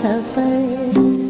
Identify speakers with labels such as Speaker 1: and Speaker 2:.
Speaker 1: सफर